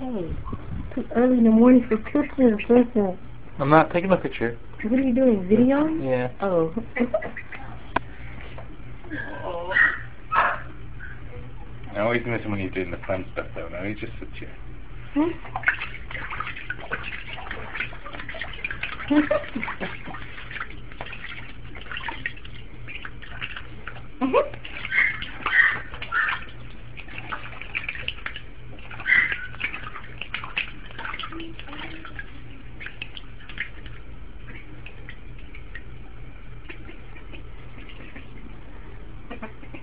Hey, too early in the morning for pictures. Listen. I'm not taking a picture. What are you doing? Video? Yeah. Oh. I always miss when you're doing the fun stuff though. Now he just sit here. Hmm? Thank you.